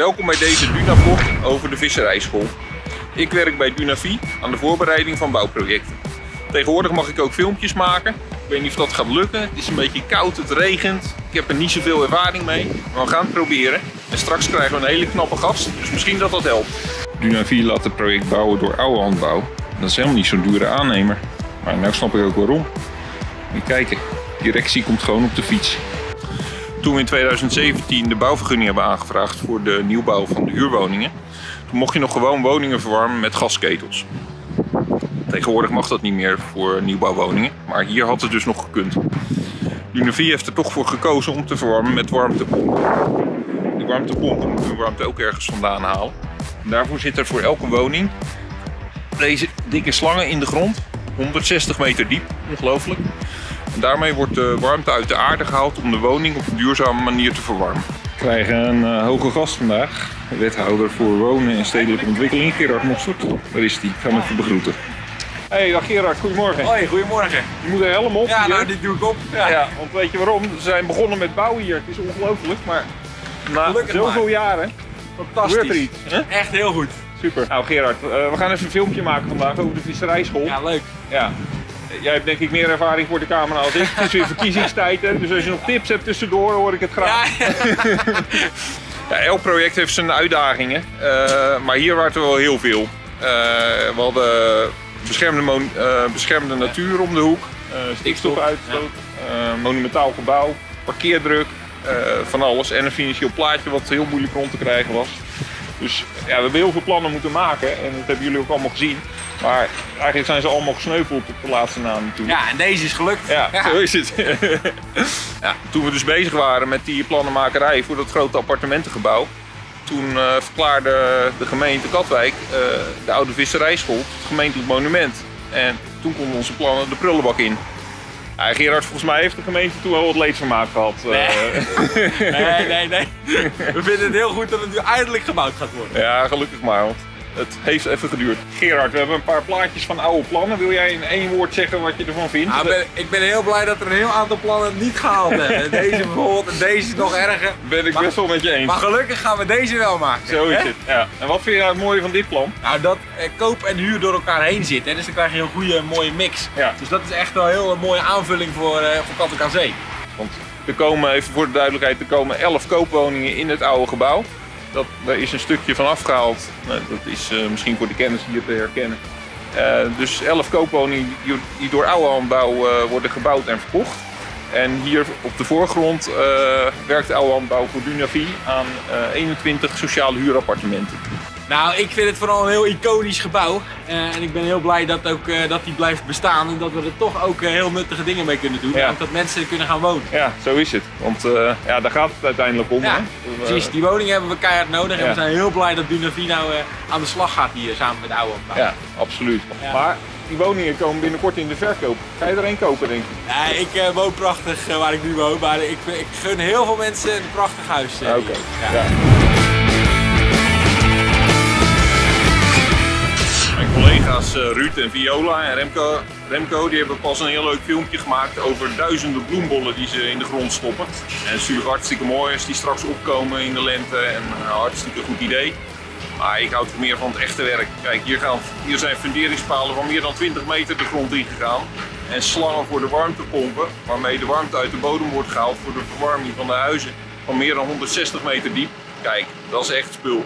Welkom bij deze Duna-vlog over de visserijschool. Ik werk bij Dunavie aan de voorbereiding van bouwprojecten. Tegenwoordig mag ik ook filmpjes maken. Ik weet niet of dat gaat lukken. Het is een beetje koud, het regent. Ik heb er niet zoveel ervaring mee. Maar we gaan het proberen. En straks krijgen we een hele knappe gast. Dus misschien dat dat helpt. Dunavie laat het project bouwen door Oude Handbouw. Dat is helemaal niet zo'n dure aannemer. Maar nu snap ik ook waarom. Je kijken, directie komt gewoon op de fiets. Toen we in 2017 de bouwvergunning hebben aangevraagd voor de nieuwbouw van de huurwoningen, toen mocht je nog gewoon woningen verwarmen met gasketels. Tegenwoordig mag dat niet meer voor nieuwbouwwoningen, maar hier had het dus nog gekund. Lunavie heeft er toch voor gekozen om te verwarmen met warmtepompen. Die warmtepompen moeten de warmte ook ergens vandaan halen. En daarvoor zit er voor elke woning deze dikke slangen in de grond, 160 meter diep, ongelooflijk. En daarmee wordt de warmte uit de aarde gehaald om de woning op een duurzame manier te verwarmen. We krijgen een uh, hoge gast vandaag. Wethouder voor Wonen en Stedelijke Ontwikkeling, Gerard Mostert. Daar is hij. Ik ga hem even begroeten. Hey, dag Gerard, goedemorgen. Hoi, goedemorgen. Je moet er helemaal op. Ja, nou, dit doe ik op. ja. ja, want weet je waarom? We zijn begonnen met bouwen hier. Het is ongelooflijk, maar na Gelukkig zoveel maar. jaren Fantastisch. gebeurt er iets. hè? Echt heel goed. Super. Nou Gerard, eh, we gaan even een filmpje maken vandaag over de visserijschool. Ja, leuk. Ja. Jij hebt denk ik meer ervaring voor de camera als ik. Het is weer verkiezingstijd, hè? dus als je nog tips hebt tussendoor, hoor ik het graag. Ja, Ja, elk project heeft zijn uitdagingen, eh, maar hier waren er wel heel veel. Eh, we hadden beschermde, eh, beschermde natuur om de hoek, stikstofuitstoot, monumentaal gebouw, parkeerdruk, van alles. En een financieel plaatje wat heel moeilijk rond te krijgen was. Dus ja, we hebben heel veel plannen moeten maken en dat hebben jullie ook allemaal gezien. Maar eigenlijk zijn ze allemaal gesneuveld op de laatste naam natuurlijk. ja, en deze is gelukt. Ja, zo is het. ja, toen we dus bezig waren met die plannenmakerij voor dat grote appartementengebouw, toen eh, verklaarde de gemeente Katwijk eh, de oude visserijschool het gemeentelijk monument. En toen konden onze plannen de prullenbak in. Ja, Gerard, volgens mij heeft de gemeente toen wel wat leedvermaak gehad. eh. Nee, nee, nee. We vinden het heel goed dat het nu eindelijk gebouwd gaat worden. ja, gelukkig maar, want het heeft even geduurd. Gerard, we hebben een paar plaatjes van oude plannen. Wil jij in één woord zeggen wat je ervan vindt? Nou, ben- ik ben heel blij dat er een heel aantal plannen niet gehaald hebben. Deze bijvoorbeeld, en deze is nog erger. ben ik maar- best wel met je eens. Maar gelukkig gaan we deze wel maken. Zo is hè? het. Ja. En wat vind je nou het mooie van dit plan? Nou, dat eh, koop en huur door elkaar heen zitten. Dus dan krijg je een goede, mooie mix. Ja. Dus dat is echt wel een heel mooie aanvulling voor, eh voor Zee. Want er komen, even voor de duidelijkheid, er komen 11 koopwoningen in het oude gebouw. Dat, daar is een stukje van afgehaald. Nou, dat is eh, misschien voor de kennis hier te herkennen. Eh, dus 11 koopwoningen die, die door oude handbouw eh, worden gebouwd en verkocht. En hier op de voorgrond werkt de oude handbouw voor Dunavie aan eh, 21 sociale huurappartementen. Nou, ik vind het vooral een heel iconisch gebouw. Eh, en ik ben heel blij dat, ook, eh, dat die blijft bestaan. En dat we er toch ook eh, heel nuttige dingen mee kunnen doen. Ja. En dat mensen er kunnen gaan wonen. Ja, zo is het. Want ja, daar gaat het uiteindelijk om. Ja, hè? precies. Die woningen hebben we keihard nodig. En we zijn heel blij dat Dunavie nou eh, aan de slag gaat hier samen met de oude opbouw. Ja, absoluut. Maar die woningen komen binnenkort in de verkoop. Ga je er een kopen, denk ik? Ja, ik woon prachtig waar ik nu woon. Maar ik, ik gun heel veel mensen een prachtig huis. Oké. Eh, Ruud en Viola en Remco, Remco die hebben pas een heel leuk filmpje gemaakt over duizenden bloembollen die ze in de grond stoppen. En het is natuurlijk hartstikke mooi als die straks opkomen in de lente en een hartstikke goed idee. Maar ik houd meer van het echte werk. Kijk, hier, gaan, hier zijn funderingspalen van meer dan 20 meter de grond ingegaan. En slangen voor de warmtepompen, waarmee de warmte uit de bodem wordt gehaald voor de verwarming van de huizen. Van meer dan 160 meter diep. Kijk, dat is echt spul.